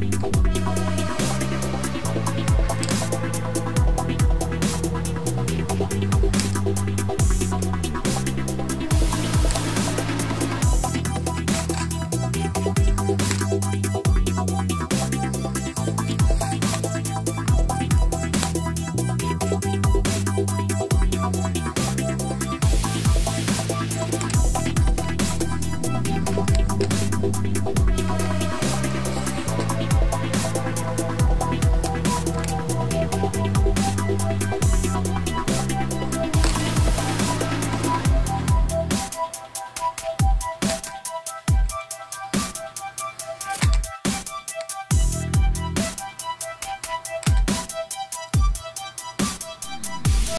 people.